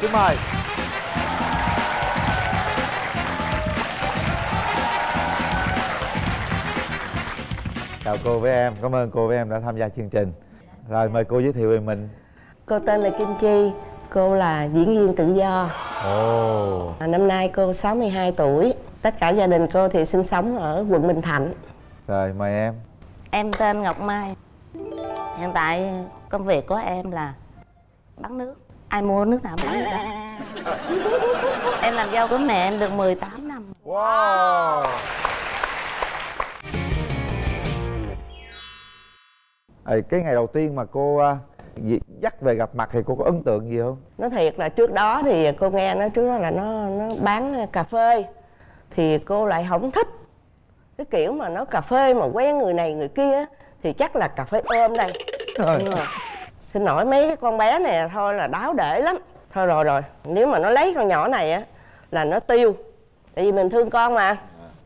kính mời chào cô với em cảm ơn cô với em đã tham gia chương trình. Rồi mời cô giới thiệu về mình. Cô tên là Kim Chi Cô là diễn viên tự do. Ồ. À, Năm nay cô 62 tuổi. Tất cả gia đình cô thì sinh sống ở quận Bình Thạnh. Rồi mời em. Em tên Ngọc Mai. Hiện tại công việc của em là bán nước Ai mua nước nào em bán nước đó Em làm dâu của mẹ em được 18 năm. Wow. Ờ, cái ngày đầu tiên mà cô à, dắt về gặp mặt thì cô có ấn tượng gì không? Nói thiệt là trước đó thì cô nghe nói trước đó là nó nó bán cà phê Thì cô lại không thích. Cái kiểu mà nó cà phê mà quen người này người kia Thì chắc là cà phê ôm đây. Trời. Xin lỗi mấy cái con bé này thôi là đáo để lắm. Thôi rồi rồi. Nếu mà nó lấy con nhỏ này á Là nó tiêu. Tại vì mình thương con mà.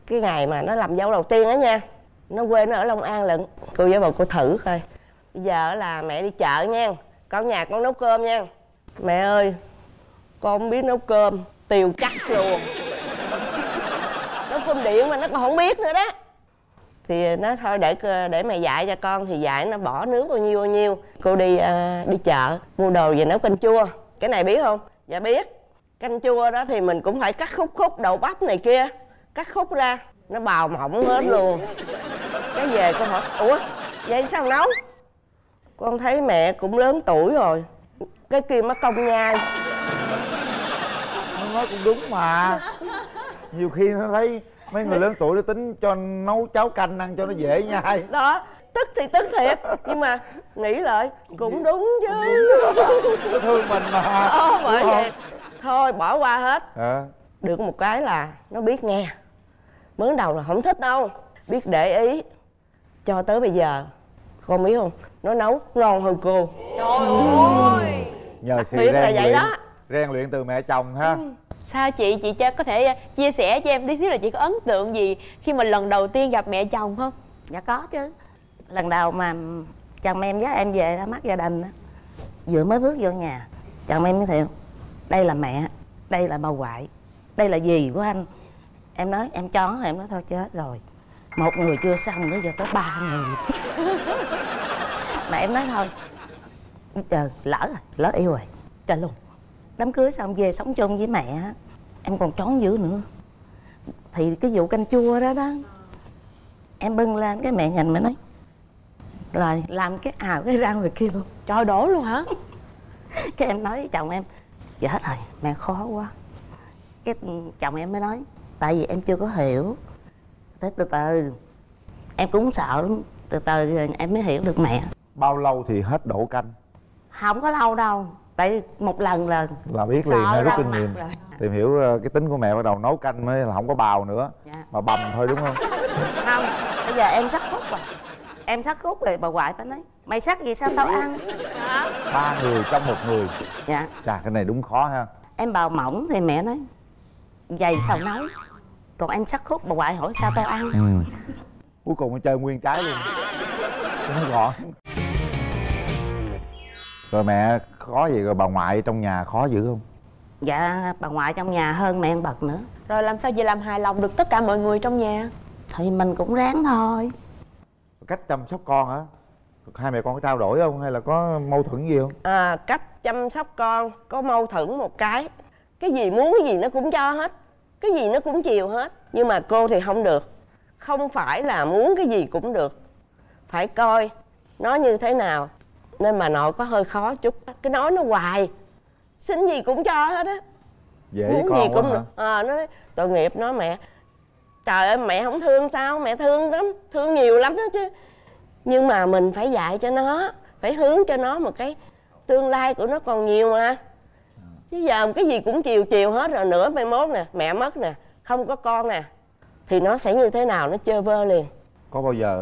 Cái ngày mà nó làm dâu đầu tiên á nha Nó quê nó ở Long An lận. Cô giáo bảo cô thử coi. Bây giờ là mẹ đi chợ nha. Con nhà con nấu cơm nha. Mẹ ơi Con không biết nấu cơm. Tiều chắc luôn. Nấu cơm điện mà nó còn không biết nữa đó thì nó thôi để ờ, để mày dạy cho con thì dạy nó bỏ nước bao nhiêu bao nhiêu. Cô đi uh, đi chợ mua đồ về nấu canh chua. Cái này biết không? Dạ biết. Canh chua đó thì mình cũng phải cắt khúc khúc đậu bắp này kia. Cắt khúc ra nó bào mỏng hết luôn. Cái về con hỏi ủa vậy sao nấu? Con thấy mẹ cũng lớn tuổi rồi. Cái kia mất công nhai nó nói cũng đúng mà. Nhiều khi nó thấy mấy người lớn tuổi nó tính cho nấu cháo canh ăn cho nó dễ nhai đó tức thì tức thiệt nhưng mà nghĩ lại cũng đúng chứ. nó thương mình mà. Ờ, bởi vậy. Thôi bỏ qua hết? Ờ. được một cái là nó biết nghe. Mới đầu là không thích đâu. Biết để ý. Cho tới bây giờ con biết không? Nó nấu ngon hơn cô. Nhờ sự biệt là rèn vậy luyện đó. rèn luyện từ mẹ chồng ha Sao chị, chị cho có thể ờ, chia sẻ cho em tí xíu là chị có ấn tượng gì khi mà lần đầu tiên gặp mẹ chồng không? Dạ có chứ. Lần đầu mà chồng em dắt em về ra mắt gia đình á Vừa mới bước vô nhà Chồng em mới thiệu Đây là mẹ Đây là bà ngoại Đây là gì của anh. Em nói em chó em nói thôi chết rồi Một người chưa xong nữa giờ tới ba người. Mà em nói thôi Giờ lỡ rồi Lỡ yêu rồi Cho luôn. Đám cưới xong về sống chung với mẹ Em còn trốn dữ nữa. Thì cái vụ canh chua đó đó em bưng lên cái mẹ nhìn mẹ nói rồi làm cái ào cái răng về kia luôn. Trời đổ luôn hả? cái em nói với chồng em chết rồi mẹ khó quá. Cái chồng em mới nói tại vì em chưa có hiểu. Thế từ từ em cũng sợ lắm. Từ từ rồi em mới hiểu được mẹ. Bao lâu thì hết đổ canh? Không có lâu đâu tại một lần là là biết liền ha, rút kinh nghiệm. tìm hiểu ờ, cái tính của mẹ bắt đầu nấu canh mới là không có bào nữa. Dạ. mà bầm thôi đúng không? Không bây giờ em sắc khúc rồi. Em sắc khúc rồi bà ngoại phải nói mày sắc gì sao tao ăn? Ba người trong một người. Dạ. Chà cái này đúng khó ha. Em bào mỏng thì mẹ nói dày sao nấu. Còn em sắc khúc bà ngoại hỏi sao tao ăn? Ừ. cuối cùng nó chơi nguyên trái luôn. Nó gọn rồi mẹ khó gì rồi bà ngoại trong nhà khó dữ không? Dạ bà ngoại trong nhà hơn mẹ ăn bật nữa. Rồi làm sao chị làm hài lòng được tất cả mọi người trong nhà? thì mình cũng ráng thôi. Cách chăm sóc con hả? Hai mẹ con có trao đổi không? Hay là có mâu thuẫn gì không? À, cách chăm sóc con có mâu thuẫn một cái. Cái gì muốn cái gì nó cũng cho hết. Cái gì nó cũng chiều hết. Nhưng mà cô thì không được. Không phải là muốn cái gì cũng được. Phải coi nó như thế nào nên bà nội có hơi khó chút. Cái nói nó hoài xin gì cũng cho hết á. Dễ muốn con gì cũng hả? ờ nó nói, tội nghiệp nó mẹ. Trời ơi mẹ không thương sao? Mẹ thương lắm thương nhiều lắm đó chứ. Nhưng mà mình phải dạy cho nó phải hướng cho nó một cái tương lai của nó còn nhiều mà. Chứ giờ cái gì cũng chiều chiều hết rồi nữa mai mốt nè mẹ mất nè không có con nè thì nó sẽ như thế nào? Nó chơi vơ liền. Có bao giờ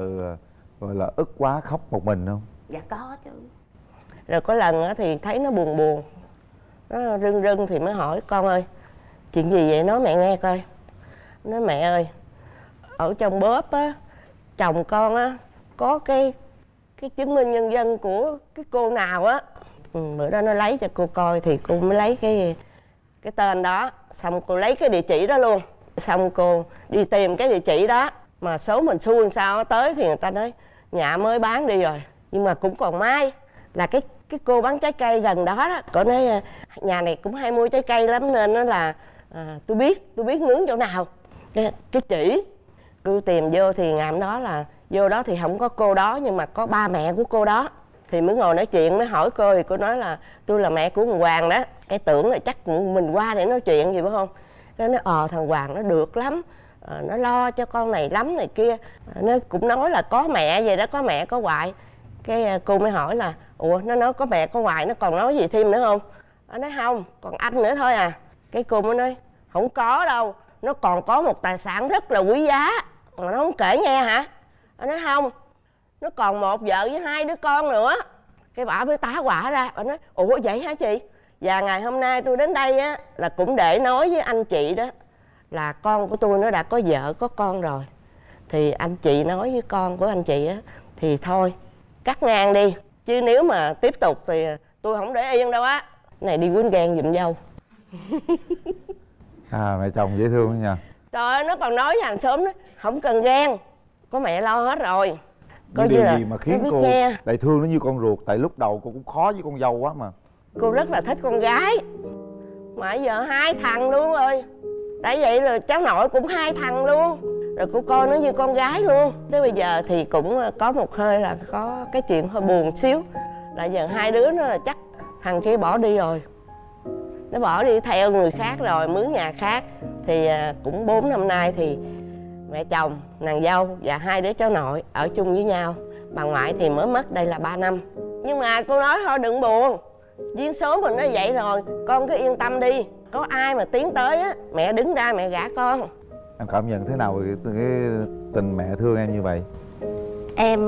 gọi là ức quá khóc một mình không dạ có chứ. Rồi có lần thì thấy nó buồn buồn. Nó rưng rưng thì mới hỏi con ơi chuyện gì vậy? Nói mẹ nghe coi. Nói mẹ ơi ở trong bóp á chồng con á có cái cái chứng minh nhân dân của cái cô nào á. Ừ, bữa đó nó lấy cho cô coi thì cô mới lấy cái cái tên đó. Xong cô lấy cái địa chỉ đó luôn. Xong cô đi tìm cái địa chỉ đó. Mà số mình xui sao tới thì người ta nói nhà mới bán đi rồi nhưng mà cũng còn may là cái cái cô bán trái cây gần đó đó cô nói ờ, nhà này cũng hay mua trái cây lắm nên nó là à, tôi biết tôi biết nướng chỗ nào. Cái, cái chỉ tôi tìm vô thì ngày hôm đó là vô đó thì không có cô đó nhưng mà có ba mẹ của cô đó. Thì mới ngồi nói chuyện mới hỏi cô thì cô nói là tôi là mẹ của thằng hoàng đó. Cái tưởng là chắc mình qua để nói chuyện gì phải không? Cái nói ờ thằng hoàng nó được lắm à, nó lo cho con này lắm này kia. À, nó cũng nói là có mẹ vậy đó có mẹ có ngoại cái à, cô mới hỏi là, ủa, nó nói có mẹ, có ngoại nó còn nói gì thêm nữa không? Nó nói, không, còn anh nữa thôi à. Cái cô mới nói, không có đâu, nó còn có một tài sản rất là quý giá. Mà nó không kể nghe hả? Nó nói, không, nó còn một vợ với hai đứa con nữa. Cái bà mới tá quả ra, bà nói, ủa, vậy hả chị? Và ngày hôm nay tôi đến đây á, là cũng để nói với anh chị đó, là con của tôi nó đã có vợ, có con rồi. Thì anh chị nói với con của anh chị á, thì thôi cắt ngang đi. Chứ nếu mà tiếp tục thì tôi không để yên đâu á. Này đi quýnh gan giùm dâu. À mẹ chồng dễ thương nha trời ơi nó còn nói với hàng xóm đó không cần ghen có mẹ lo hết rồi. Như điều gì mà khiến cô nghe. lại thương nó như con ruột? Tại lúc đầu cô cũng khó với con dâu quá mà. Cô rất là thích con gái. Mà giờ hai thằng luôn rồi. Đã vậy rồi cháu nội cũng hai thằng luôn rồi cô coi nó như con gái luôn. Tới bây giờ thì cũng ờ, có một hơi là có cái chuyện hơi buồn xíu. Là giờ hai đứa nó là chắc thằng kia bỏ đi rồi. Nó bỏ đi theo người khác rồi, mướn nhà khác. Thì ờ, cũng 4 năm nay thì mẹ chồng, nàng dâu và hai đứa cháu nội ở chung với nhau. Bà ngoại thì mới mất, đây là 3 năm. Nhưng mà cô nói thôi, đừng buồn. Duyên số mình nó vậy rồi, con cứ yên tâm đi. Có ai mà tiến tới á, mẹ đứng ra mẹ gả con em cảm nhận thế nào về cái, tình mẹ thương em như vậy? Em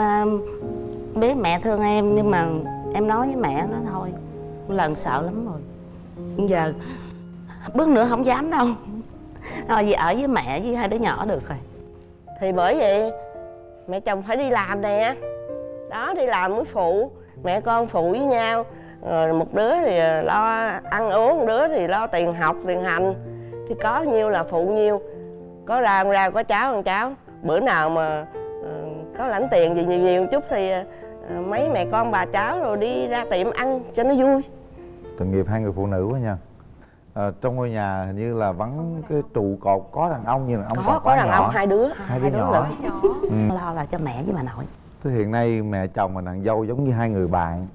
biết mẹ thương em nhưng mà em nói với mẹ nó thôi. Lần sợ lắm rồi. Giờ bước nữa không dám đâu. Thôi vì ở với mẹ với hai đứa nhỏ được rồi. Thì bởi vậy mẹ chồng phải đi làm nè. Đó đi làm mới phụ. Mẹ con phụ với nhau. Rồi một đứa thì lo ăn uống một đứa thì lo tiền học tiền hành. Thì có nhiêu là phụ nhiêu có ra ra có cháu con cháu. Bữa nào mà ờ, có lãnh tiền gì nhiều nhiều chút thì ờ, mấy mẹ con bà cháu rồi đi ra tiệm ăn cho nó vui. Tội nghiệp hai người phụ nữ quá nha. À, trong ngôi nhà hình như là vắng cái trụ cột có đàn ông nhưng đàn ông có có đàn nhỏ. ông hai đứa. Hai đứa nhỏ. Ừ. lo là cho mẹ với bà nội. Thế hiện nay mẹ chồng và nàng dâu giống như hai người bạn.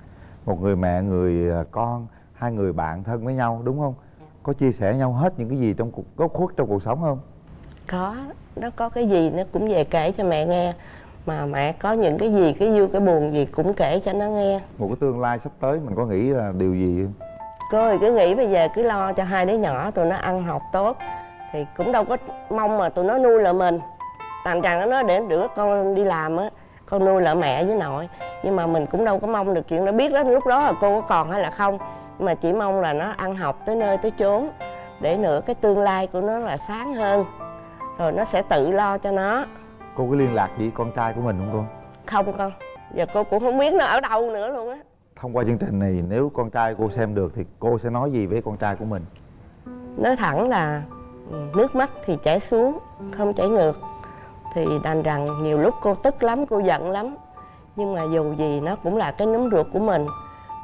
Một người mẹ, người à, con Hai người bạn thân với nhau đúng không? Có chia sẻ nhau hết những cái gì trong cuộc góc khuất trong cuộc sống không? Có nó có cái gì nó cũng về kể cho mẹ nghe. Mà mẹ có những cái gì cái vui cái buồn gì cũng kể cho nó nghe. Một cái tương lai sắp tới mình có nghĩ là điều gì không? cô thì cứ nghĩ bây giờ cứ lo cho hai đứa nhỏ tụi nó ăn học tốt. Thì cũng đâu có mong mà tụi nó nuôi lại mình. Tàn rằng nó nói để đứa con đi làm á con nuôi lại mẹ với nội. Nhưng mà mình cũng đâu có mong được chuyện nó biết đó lúc đó là cô có còn hay là không. Mà chỉ mong là nó ăn học tới nơi tới chốn. Để nữa cái tương lai của nó là sáng hơn rồi nó sẽ tự lo cho nó. Cô có liên lạc gì với con trai của mình không con? không con. Giờ cô cũng không biết nó ở đâu nữa luôn á. Thông qua chương trình này nếu con trai cô xem được thì cô sẽ nói gì với con trai của mình? nói thẳng là ừ, nước mắt thì chảy xuống không chảy ngược. Thì đành rằng nhiều lúc cô tức lắm cô giận lắm. Nhưng mà dù gì nó cũng là cái núm ruột của mình.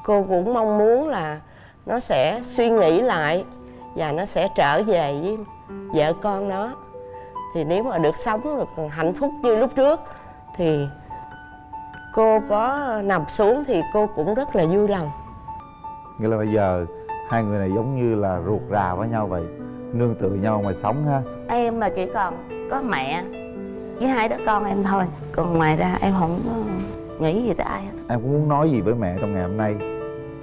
Cô cũng mong muốn là nó sẽ suy nghĩ lại và nó sẽ trở về với vợ con nó thì nếu mà được sống được hạnh phúc như lúc trước thì cô có nằm xuống thì cô cũng rất là vui lòng. Nghĩa là bây giờ hai người này giống như là ruột rà với nhau vậy Nương tựa nhau mà sống ha. Em là chỉ còn có mẹ với hai đứa con em thôi còn ngoài ra em không có nghĩ gì tới ai hết. Em có muốn nói gì với mẹ trong ngày hôm nay?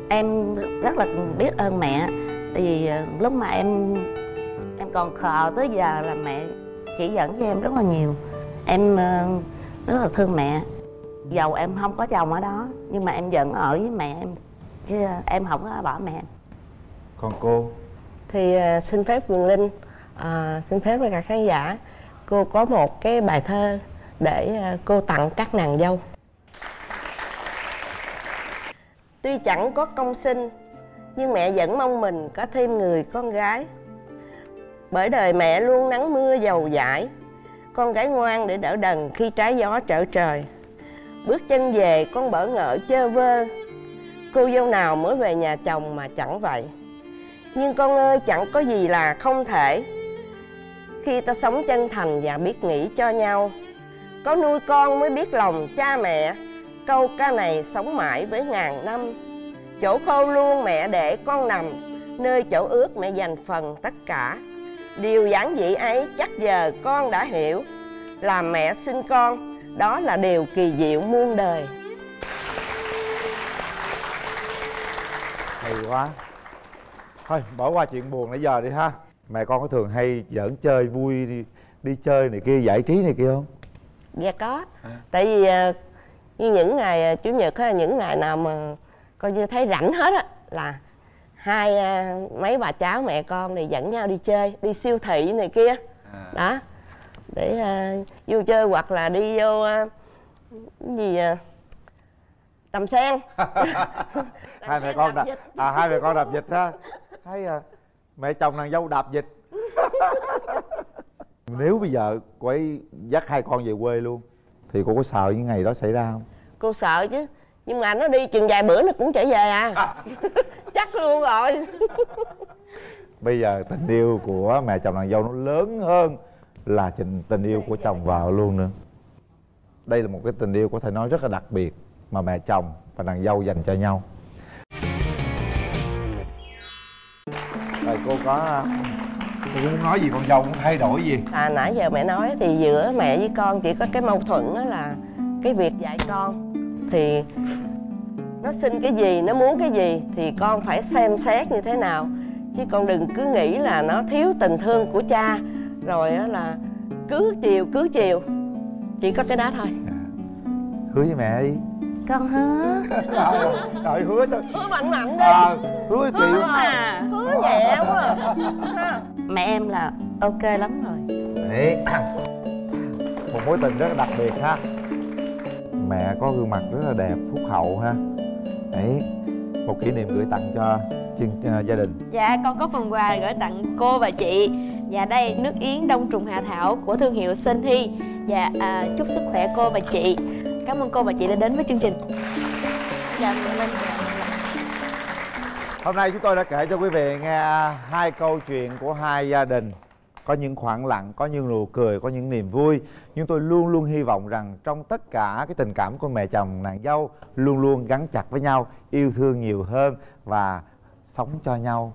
em rất là biết ơn mẹ tại vì ờ, lúc mà em em còn khờ tới giờ là mẹ chỉ dẫn cho em rất là nhiều. Em ờ, rất là thương mẹ. Dầu em không có chồng ở đó nhưng mà em vẫn ở với mẹ em chứ em không có bỏ mẹ Còn cô? thì à, xin phép Quyền Linh à, xin phép với cả khán giả cô có một cái bài thơ để cô tặng các nàng dâu. Tuy chẳng có công sinh nhưng mẹ vẫn mong mình có thêm người con gái bởi đời mẹ luôn nắng mưa dầu dãi. Con gái ngoan để đỡ đần khi trái gió trở trời. Bước chân về, con bỡ ngỡ chơ vơ. Cô dâu nào mới về nhà chồng mà chẳng vậy? Nhưng con ơi, chẳng có gì là không thể. Khi ta sống chân thành và biết nghĩ cho nhau, có nuôi con mới biết lòng cha mẹ. Câu ca này sống mãi với ngàn năm. Chỗ khô luôn mẹ để con nằm, nơi chỗ ướt mẹ dành phần tất cả điều giản dị ấy chắc giờ con đã hiểu. Làm mẹ sinh con đó là điều kỳ diệu muôn đời. Hay quá. Thôi bỏ qua chuyện buồn nãy giờ đi ha. Mẹ con có thường hay giỡn chơi vui đi, đi chơi này kia giải trí này kia không? Dạ có. Tại vì à, như những ngày à, chủ nhật á những ngày nào mà coi như thấy rảnh hết á là hai à, mấy bà cháu mẹ con thì dẫn nhau đi chơi đi siêu thị này kia. Đó. Để à, vô chơi hoặc là đi vô à, cái gì à, đầm sen. Hai mẹ con đạp đạp à hai mẹ con đạp vịt ha. Thấy à, mẹ chồng nàng dâu đạp vịt. Nếu bây giờ cô ấy dắt hai con về quê luôn thì cô có sợ những ngày đó xảy ra không? Cô sợ chứ nhưng mà nó đi chừng vài bữa nó cũng trở về à. Chắc luôn rồi. Bây giờ tình yêu của mẹ chồng nàng dâu nó lớn hơn là tình, tình yêu của chồng vợ luôn nữa. Đây là một cái tình yêu có thể nói rất là đặc biệt mà mẹ chồng và nàng dâu dành cho nhau. Rồi cô có cô muốn nói gì con dâu muốn thay đổi gì? À nãy giờ mẹ nói thì giữa mẹ với con chỉ có cái mâu thuẫn đó là cái việc dạy con thì nó xin cái gì nó muốn cái gì thì con phải xem xét như thế nào. Chứ con đừng cứ nghĩ là nó thiếu tình thương của cha rồi á là cứ chiều cứ chiều. Chỉ có cái đó thôi. Hứa với mẹ đi. Con hứa. Trời, hứa cho hứa mạnh mạnh đi. À, hứa chịu hứa à hứa nhẹ quá à. Ha. mẹ em là ok lắm rồi. Đấy. một mối tình rất là đặc biệt ha mẹ có gương mặt rất là đẹp phúc hậu ha. Đấy một kỷ niệm gửi tặng cho chuyên uh, gia đình. Dạ con có phần quà gửi tặng cô và chị. Và đây nước yến đông trùng hạ thảo của thương hiệu Sinh Hy. Dạ à, chúc sức khỏe cô và chị. Cảm ơn cô và chị đã đến với chương trình. Dạ lên hôm nay chúng tôi đã kể cho quý vị nghe hai câu chuyện của hai gia đình có những khoảng lặng có những nụ cười có những niềm vui. Nhưng tôi luôn luôn hy vọng rằng trong tất cả cái tình cảm của mẹ chồng nàng dâu luôn luôn gắn chặt với nhau yêu thương nhiều hơn và sống cho nhau.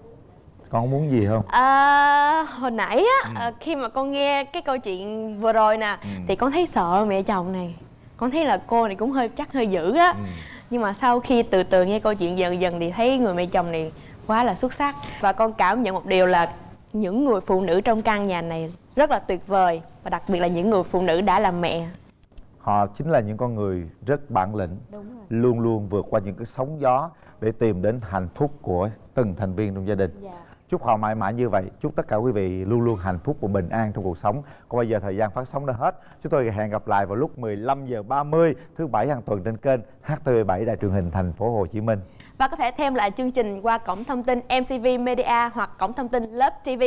Con muốn gì không? À, Hồi nãy á à, khi mà con nghe cái câu chuyện vừa rồi nè Ừ. Thì con thấy sợ mẹ chồng này. Con thấy là cô này cũng hơi chắc hơi dữ á. Ừ. Nhưng mà sau khi từ từ nghe câu chuyện dần dần thì thấy người mẹ chồng này quá là xuất sắc. Và con cảm nhận một điều là những người phụ nữ trong căn nhà này rất là tuyệt vời Và đặc biệt là những người phụ nữ đã làm mẹ. Họ chính là những con người rất bản lĩnh luôn luôn vượt qua những cái sóng gió để tìm đến hạnh phúc của từng thành viên trong gia đình. Dạ. chúc họ mãi mãi như vậy. Chúc tất cả quý vị luôn luôn hạnh phúc và bình an trong cuộc sống. Còn bây giờ thời gian phát sóng đã hết. Chúng tôi hẹn gặp lại vào lúc 15 giờ 30 thứ bảy hàng tuần trên kênh HTV7 đài truyền hình thành phố Hồ Chí Minh và có thể thêm lại chương trình qua cổng thông tin MCV Media hoặc cổng thông tin Lớp TV.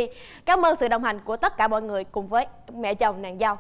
Cảm ơn sự đồng hành của tất cả mọi người cùng với mẹ chồng nàng dâu.